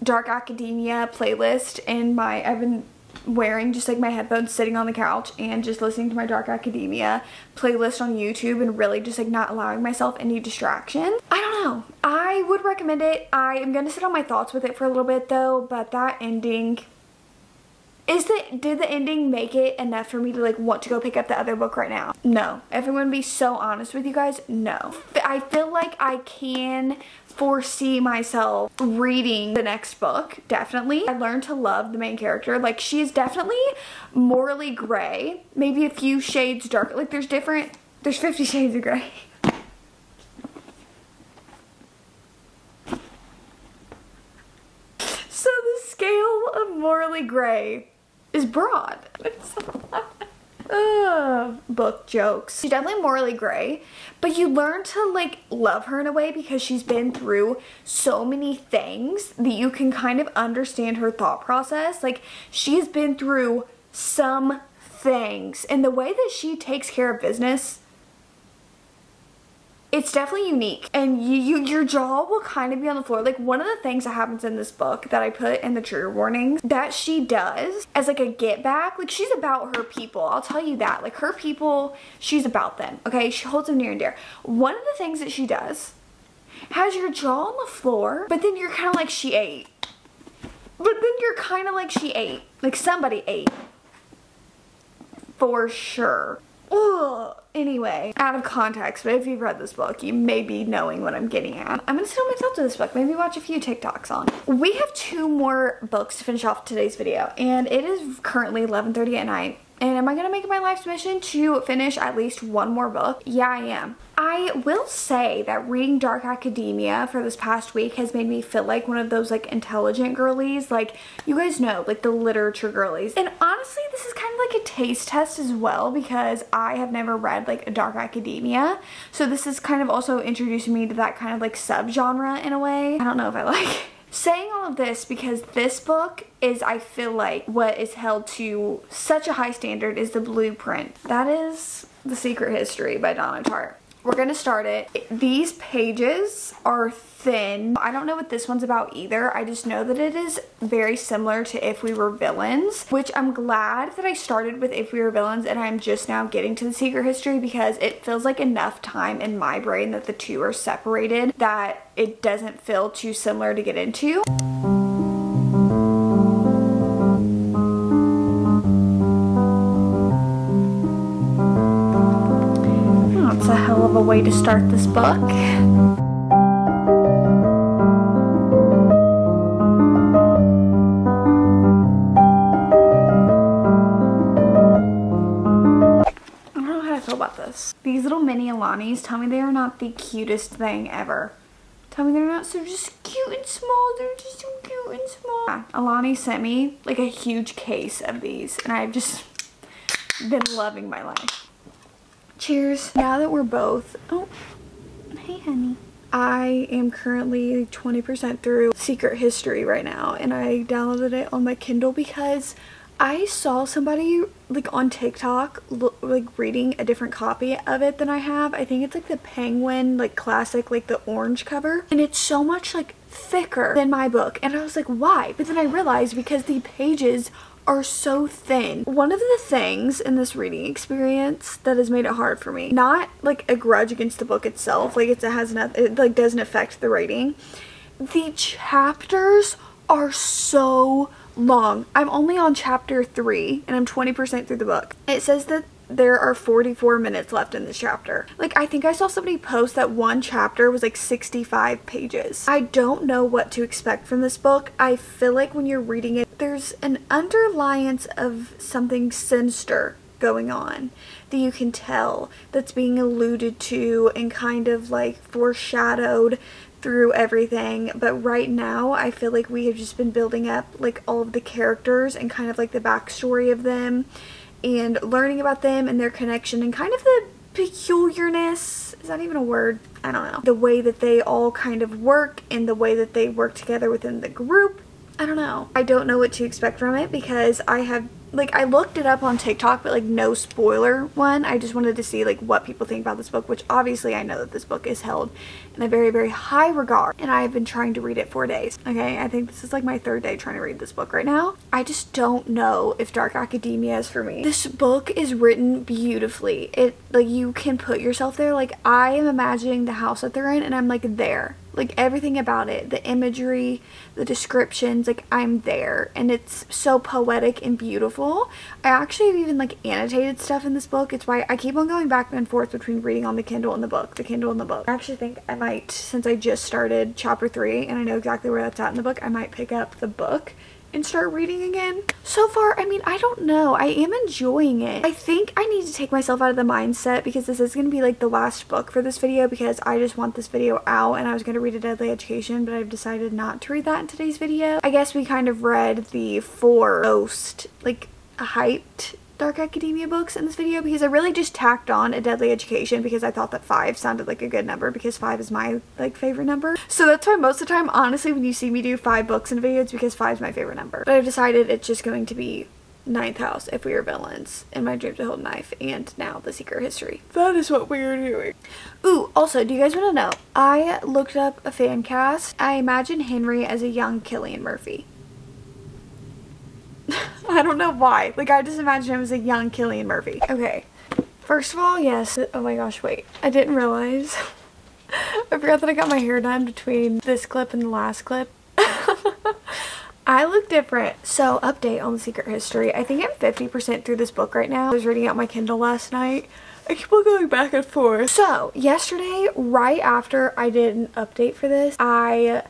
dark academia playlist and my I've been wearing just like my headphones sitting on the couch and just listening to my dark academia playlist on youtube and really just like not allowing myself any distraction. I don't know. I would recommend it. I am gonna sit on my thoughts with it for a little bit though but that ending is the did the ending make it enough for me to like want to go pick up the other book right now? No. If i'm gonna be so honest with you guys no. I feel like i can foresee myself reading the next book, definitely. I learned to love the main character. Like, she's definitely morally gray, maybe a few shades darker. Like, there's different, there's 50 shades of gray. So the scale of morally gray is broad. uh, book jokes. She's definitely morally gray, but you learn to like love her in a way because she's been through so many things that you can kind of understand her thought process. Like she's been through some things and the way that she takes care of business it's definitely unique and you, you, your jaw will kind of be on the floor. Like one of the things that happens in this book that i put in the trigger warnings that she does as like a get back like she's about her people. I'll tell you that. Like her people she's about them okay? She holds them near and dear. One of the things that she does has your jaw on the floor but then you're kind of like she ate. But then you're kind of like she ate. Like somebody ate. For sure. Ugh. Anyway, out of context, but if you've read this book, you may be knowing what I'm getting at. I'm gonna on myself to this book, maybe watch a few TikToks on. We have two more books to finish off today's video, and it is currently 11.30 at night. And am I gonna make it my life's mission to finish at least one more book? Yeah, I am. I will say that reading Dark Academia for this past week has made me feel like one of those like intelligent girlies. Like you guys know, like the literature girlies. And honestly, this is kind of like a taste test as well because I have never read like a Dark Academia. So this is kind of also introducing me to that kind of like subgenre in a way. I don't know if I like Saying all of this because this book is, I feel like, what is held to such a high standard is the blueprint. That is The Secret History by Donna Tartt. We're gonna start it. These pages are thin. I don't know what this one's about either. I just know that it is very similar to If We Were Villains, which I'm glad that I started with If We Were Villains and I'm just now getting to the secret history because it feels like enough time in my brain that the two are separated that it doesn't feel too similar to get into. Way to start this book. I don't know how I feel about this. These little mini Alanis tell me they are not the cutest thing ever. Tell me they're not so just cute and small. They're just so cute and small. Alani sent me like a huge case of these and I've just been loving my life. Cheers. Now that we're both, oh, hey honey. I am currently 20% through Secret History right now and I downloaded it on my Kindle because I saw somebody like on TikTok like reading a different copy of it than I have. I think it's like the Penguin like classic like the orange cover and it's so much like thicker than my book and I was like why? But then I realized because the pages are so thin. One of the things in this reading experience that has made it hard for me, not like a grudge against the book itself, like it has nothing, it like doesn't affect the writing. The chapters are so long. I'm only on chapter 3 and I'm 20% through the book. It says that there are 44 minutes left in this chapter. Like, I think I saw somebody post that one chapter was like 65 pages. I don't know what to expect from this book. I feel like when you're reading it, there's an underliance of something sinister going on that you can tell that's being alluded to and kind of like foreshadowed through everything but right now I feel like we have just been building up like all of the characters and kind of like the backstory of them and learning about them and their connection and kind of the peculiarness. Is that even a word? I don't know. The way that they all kind of work and the way that they work together within the group I don't know. I don't know what to expect from it because I have like I looked it up on TikTok but like no spoiler one. I just wanted to see like what people think about this book which obviously I know that this book is held in a very very high regard and I have been trying to read it for days. Okay I think this is like my third day trying to read this book right now. I just don't know if Dark Academia is for me. This book is written beautifully. It like you can put yourself there. Like I am imagining the house that they're in and I'm like there like everything about it the imagery the descriptions like i'm there. And it's so poetic and beautiful. I actually have even like annotated stuff in this book. It's why i keep on going back and forth between reading on the kindle and the book the kindle and the book. I actually think i might since i just started chapter three and i know exactly where that's at in the book i might pick up the book and start reading again. So far, I mean, I don't know. I am enjoying it. I think I need to take myself out of the mindset because this is going to be like the last book for this video because I just want this video out and I was going to read A Deadly Education, but I've decided not to read that in today's video. I guess we kind of read the four most like hyped Dark Academia books in this video because I really just tacked on a Deadly Education because I thought that five sounded like a good number because five is my like favorite number. So that's why most of the time, honestly, when you see me do five books in a video, it's because five is my favorite number. But I've decided it's just going to be Ninth House, If We Were Villains, and My Dream to Hold a Knife, and now The Secret History. That is what we are doing. Ooh, also, do you guys want to know? I looked up a fan cast. I imagine Henry as a young Cillian Murphy. I don't know why. Like, I just imagine him as a young Cillian Murphy. Okay. First of all, yes. Oh my gosh, wait. I didn't realize. I forgot that I got my hair done between this clip and the last clip. I look different. So, update on the secret history. I think I'm 50% through this book right now. I was reading out my Kindle last night. I keep on going back and forth. So, yesterday, right after I did an update for this, I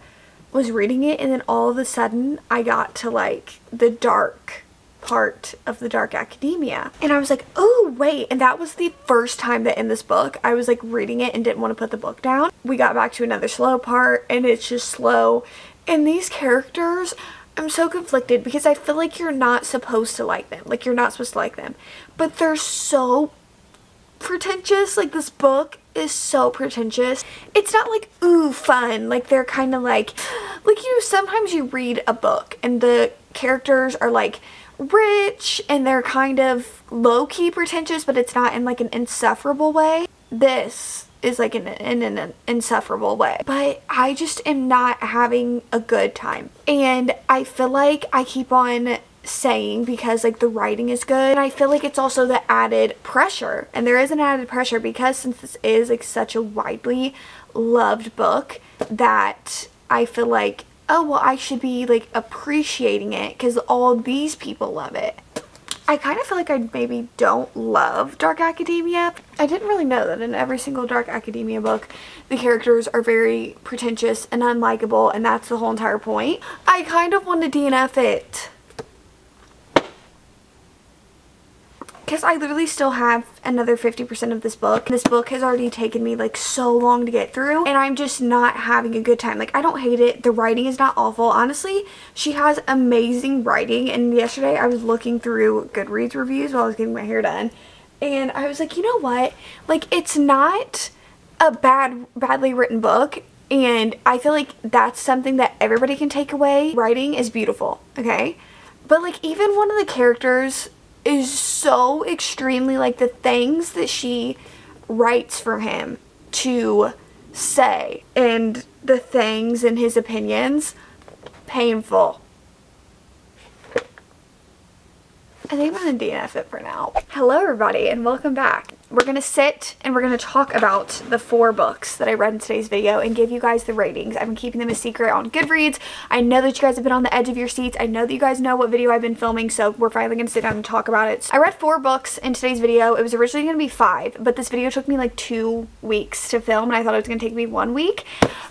was reading it and then all of a sudden I got to like the dark part of the dark academia. And I was like oh wait. And that was the first time that in this book I was like reading it and didn't want to put the book down. We got back to another slow part and it's just slow. And these characters I'm so conflicted because I feel like you're not supposed to like them. Like you're not supposed to like them. But they're so pretentious. Like this book is so pretentious. It's not like, ooh, fun. Like, they're kind of like, like, you sometimes you read a book and the characters are like rich and they're kind of low-key pretentious, but it's not in like an insufferable way. This is like in, in, in an insufferable way. But I just am not having a good time. And I feel like I keep on saying because like the writing is good and I feel like it's also the added pressure and there is an added pressure because since this is like such a widely loved book that I feel like oh well I should be like appreciating it because all these people love it. I kind of feel like I maybe don't love Dark Academia. I didn't really know that in every single Dark Academia book, the characters are very pretentious and unlikable, and that's the whole entire point. I kind of want to DNF it because I literally still have another 50% of this book. This book has already taken me like so long to get through and I'm just not having a good time. Like I don't hate it. The writing is not awful. Honestly, she has amazing writing and yesterday I was looking through Goodreads reviews while I was getting my hair done and I was like, you know what? Like it's not a bad badly written book and I feel like that's something that everybody can take away. Writing is beautiful, okay? But like even one of the characters is so extremely like the things that she writes for him to say and the things and his opinions painful. I think I'm gonna DNF it for now. Hello everybody and welcome back we're going to sit and we're going to talk about the four books that I read in today's video and give you guys the ratings. I've been keeping them a secret on Goodreads. I know that you guys have been on the edge of your seats. I know that you guys know what video I've been filming, so we're finally going to sit down and talk about it. I read four books in today's video. It was originally going to be five, but this video took me like two weeks to film and I thought it was going to take me one week.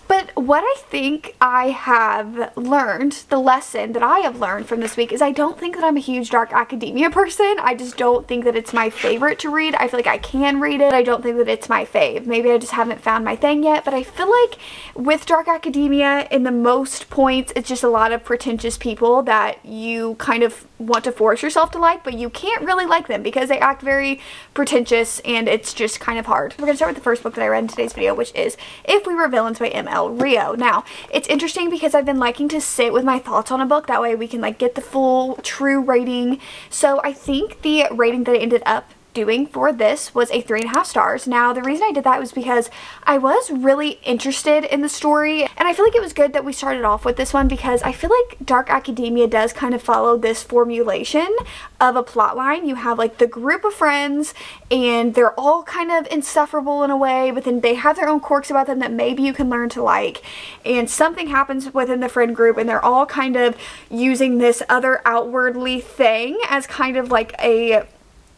But what I think I have learned, the lesson that I have learned from this week is I don't think that I'm a huge dark academia person. I just don't think that it's my favorite to read. I feel like I can read it. I don't think that it's my fave. Maybe I just haven't found my thing yet, but I feel like with Dark Academia, in the most points, it's just a lot of pretentious people that you kind of want to force yourself to like, but you can't really like them because they act very pretentious and it's just kind of hard. We're going to start with the first book that I read in today's video, which is If We Were Villains by M.L. Rio. Now, it's interesting because I've been liking to sit with my thoughts on a book. That way we can like get the full true rating. So I think the rating that I ended up doing for this was a three and a half stars. Now, the reason I did that was because I was really interested in the story, and I feel like it was good that we started off with this one because I feel like Dark Academia does kind of follow this formulation of a plot line. You have like the group of friends, and they're all kind of insufferable in a way, but then they have their own quirks about them that maybe you can learn to like, and something happens within the friend group, and they're all kind of using this other outwardly thing as kind of like a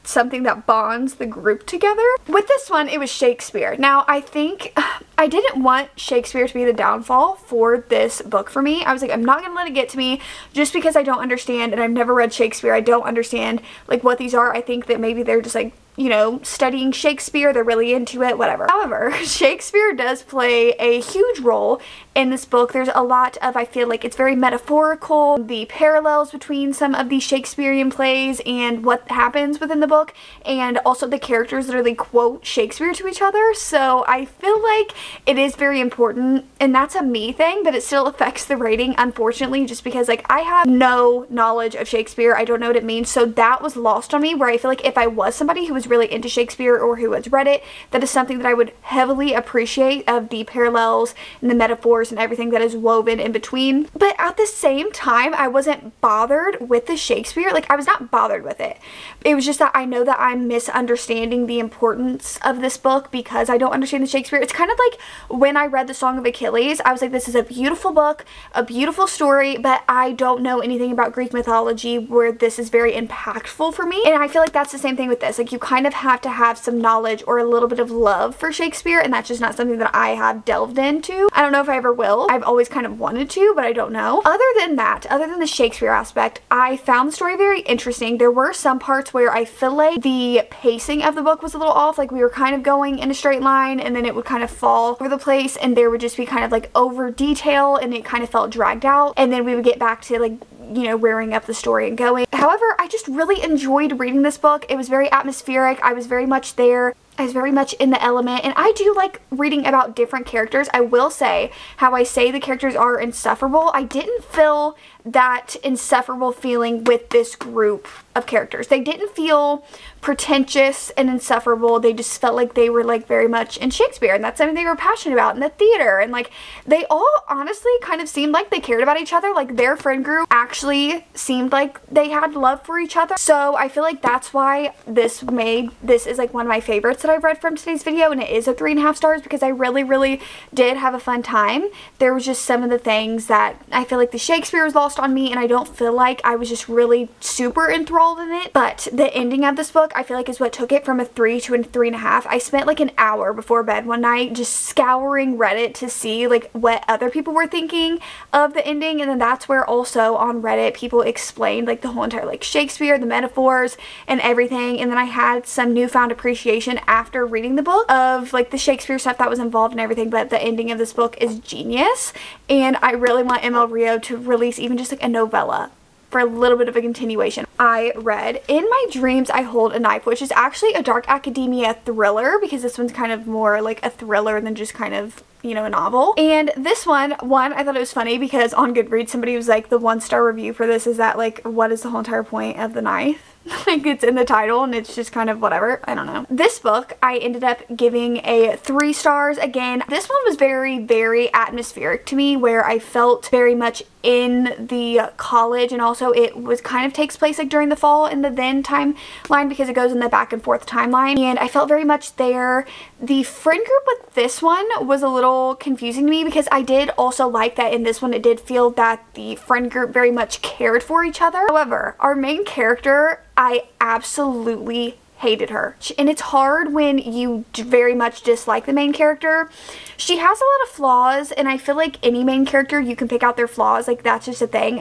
something that bonds the group together. With this one, it was Shakespeare. Now, I think I didn't want Shakespeare to be the downfall for this book for me. I was like, I'm not to let it get to me just because I don't understand and I've never read Shakespeare. I don't understand like what these are. I think that maybe they're just like you know, studying Shakespeare, they're really into it, whatever. However, Shakespeare does play a huge role in this book. There's a lot of, I feel like it's very metaphorical, the parallels between some of the Shakespearean plays and what happens within the book, and also the characters literally quote Shakespeare to each other. So I feel like it is very important, and that's a me thing, but it still affects the rating, unfortunately, just because like I have no knowledge of Shakespeare. I don't know what it means. So that was lost on me where I feel like if I was somebody who was really into Shakespeare or who has read it, that is something that I would heavily appreciate of the parallels and the metaphors and everything that is woven in between. But at the same time, I wasn't bothered with the Shakespeare. Like, I was not bothered with it. It was just that I know that I'm misunderstanding the importance of this book because I don't understand the Shakespeare. It's kind of like when I read The Song of Achilles, I was like, this is a beautiful book, a beautiful story, but I don't know anything about Greek mythology where this is very impactful for me. And I feel like that's the same thing with this. Like, you kind of have to have some knowledge or a little bit of love for Shakespeare, and that's just not something that I have delved into. I don't know if I ever will. I've always kind of wanted to, but I don't know. Other than that, other than the Shakespeare aspect, I found the story very interesting. There were some parts where I feel like the pacing of the book was a little off. Like we were kind of going in a straight line and then it would kind of fall over the place and there would just be kind of like over detail and it kind of felt dragged out. And then we would get back to like you know, rearing up the story and going. However, I just really enjoyed reading this book. It was very atmospheric. I was very much there. I was very much in the element and I do like reading about different characters. I will say how I say the characters are insufferable. I didn't feel that insufferable feeling with this group of characters. They didn't feel pretentious and insufferable. They just felt like they were like very much in Shakespeare and that's something they were passionate about in the theater. And like they all honestly kind of seemed like they cared about each other. Like their friend group actually seemed like they had love for each other. So I feel like that's why this made, this is like one of my favorites that I've read from today's video and it is a three and a half stars because I really, really did have a fun time. There was just some of the things that I feel like the Shakespeare was lost lost on me and I don't feel like I was just really super enthralled in it. But the ending of this book I feel like is what took it from a three to a three and a half. I spent like an hour before bed one night just scouring Reddit to see like what other people were thinking of the ending and then that's where also on Reddit people explained like the whole entire like Shakespeare, the metaphors and everything and then I had some newfound appreciation after reading the book of like the Shakespeare stuff that was involved and everything but the ending of this book is genius and I really want ML Rio to release even just like a novella for a little bit of a continuation. I read In My Dreams I Hold a Knife, which is actually a dark academia thriller because this one's kind of more like a thriller than just kind of you know, a novel. And this one, one, I thought it was funny because on Goodreads somebody was like, the one star review for this is that like, what is the whole entire point of the knife? like it's in the title and it's just kind of whatever. I don't know. This book I ended up giving a three stars. Again, this one was very, very atmospheric to me where I felt very much in the college and also it was kind of takes place like during the fall in the then timeline because it goes in the back and forth timeline and I felt very much there. The friend group with this one was a little confusing to me because I did also like that in this one it did feel that the friend group very much cared for each other. However, our main character I absolutely hated her. And it's hard when you very much dislike the main character. She has a lot of flaws and I feel like any main character you can pick out their flaws like that's just a thing.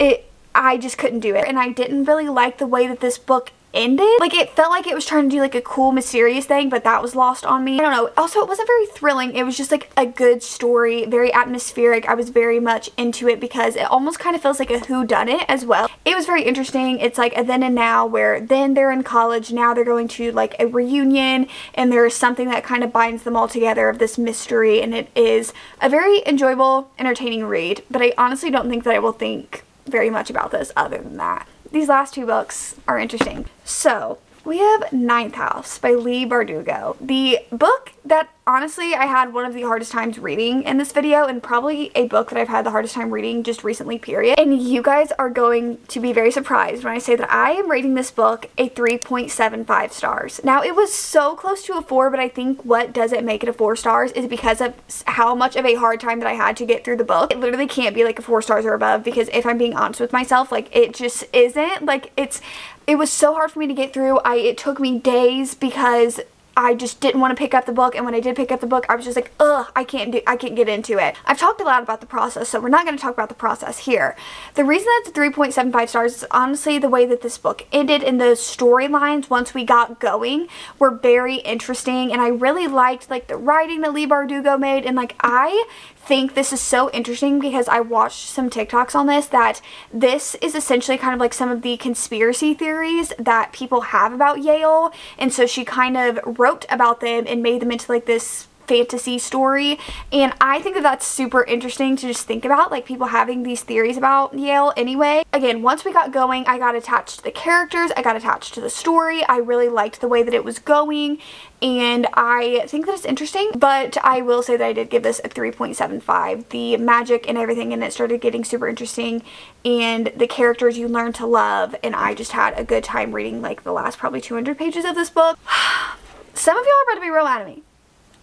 It I just couldn't do it and I didn't really like the way that this book ended. Like it felt like it was trying to do like a cool mysterious thing but that was lost on me. I don't know. Also it wasn't very thrilling. It was just like a good story. Very atmospheric. I was very much into it because it almost kind of feels like a who done it as well. It was very interesting. It's like a then and now where then they're in college. Now they're going to like a reunion and there's something that kind of binds them all together of this mystery and it is a very enjoyable entertaining read but I honestly don't think that I will think very much about this other than that these last two books are interesting. So, we have Ninth House by Leigh Bardugo. The book that honestly I had one of the hardest times reading in this video and probably a book that I've had the hardest time reading just recently period. And you guys are going to be very surprised when I say that I am rating this book a 3.75 stars. Now it was so close to a 4 but I think what does it make it a 4 stars is because of how much of a hard time that I had to get through the book. It literally can't be like a 4 stars or above because if I'm being honest with myself like it just isn't. Like it's it was so hard for me to get through. I It took me days because I just didn't want to pick up the book and when I did pick up the book I was just like ugh I can't do I can't get into it. I've talked a lot about the process so we're not going to talk about the process here. The reason that it's 3.75 stars is honestly the way that this book ended and the storylines once we got going were very interesting and I really liked like the writing that Leigh Bardugo made and like I think this is so interesting because I watched some TikToks on this that this is essentially kind of like some of the conspiracy theories that people have about Yale. And so she kind of wrote about them and made them into like this fantasy story and I think that that's super interesting to just think about like people having these theories about Yale anyway. Again once we got going I got attached to the characters, I got attached to the story, I really liked the way that it was going and I think that it's interesting but I will say that I did give this a 3.75. The magic and everything and it started getting super interesting and the characters you learn to love and I just had a good time reading like the last probably 200 pages of this book. Some of y'all are about to be real mad at me.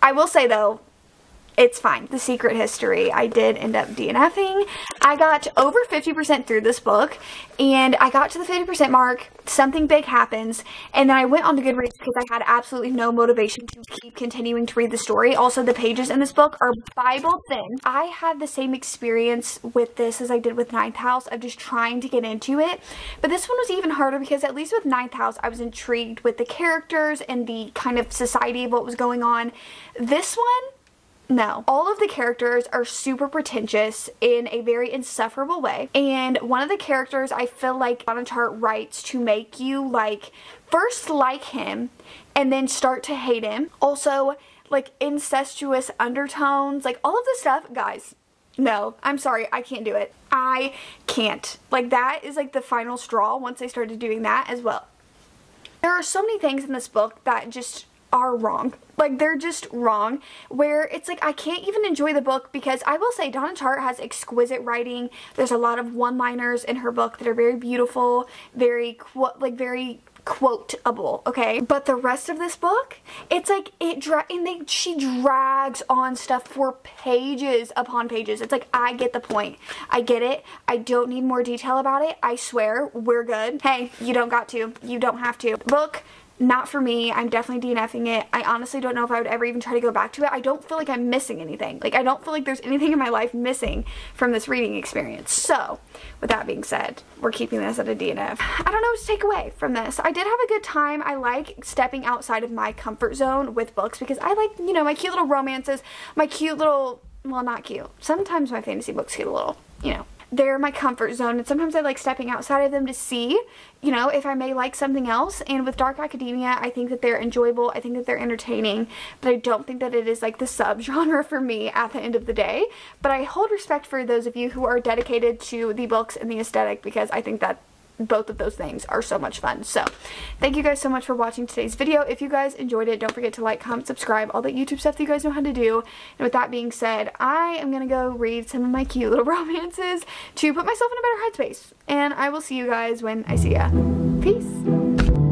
I will say though, it's fine. The Secret History, I did end up DNFing. I got over 50% through this book, and I got to the 50% mark, something big happens, and then I went on to Goodreads because I had absolutely no motivation to keep continuing to read the story. Also, the pages in this book are Bible thin. I had the same experience with this as I did with Ninth House of just trying to get into it, but this one was even harder because at least with Ninth House, I was intrigued with the characters and the kind of society of what was going on. This one, no. All of the characters are super pretentious in a very insufferable way. And one of the characters I feel like Donna Tartt writes to make you like first like him and then start to hate him. Also like incestuous undertones, like all of this stuff, guys. No, I'm sorry, I can't do it. I can't. Like that is like the final straw once I started doing that as well. There are so many things in this book that just are wrong. Like they're just wrong where it's like I can't even enjoy the book because I will say Donna Tartt has exquisite writing. There's a lot of one-liners in her book that are very beautiful, very like very quotable, okay? But the rest of this book, it's like it dra- and they she drags on stuff for pages upon pages. It's like I get the point. I get it. I don't need more detail about it. I swear, we're good. Hey, you don't got to. You don't have to. Book not for me. I'm definitely DNFing it. I honestly don't know if I would ever even try to go back to it. I don't feel like I'm missing anything. Like, I don't feel like there's anything in my life missing from this reading experience. So, with that being said, we're keeping this at a DNF. I don't know what to take away from this. I did have a good time. I like stepping outside of my comfort zone with books because I like, you know, my cute little romances, my cute little, well, not cute. Sometimes my fantasy books get a little, you know, they're my comfort zone and sometimes I like stepping outside of them to see, you know, if I may like something else. And with Dark Academia, I think that they're enjoyable. I think that they're entertaining, but I don't think that it is like the subgenre for me at the end of the day. But I hold respect for those of you who are dedicated to the books and the aesthetic because I think that both of those things are so much fun. So thank you guys so much for watching today's video. If you guys enjoyed it, don't forget to like, comment, subscribe, all that YouTube stuff that you guys know how to do. And with that being said, I am going to go read some of my cute little romances to put myself in a better headspace. And I will see you guys when I see ya. Peace.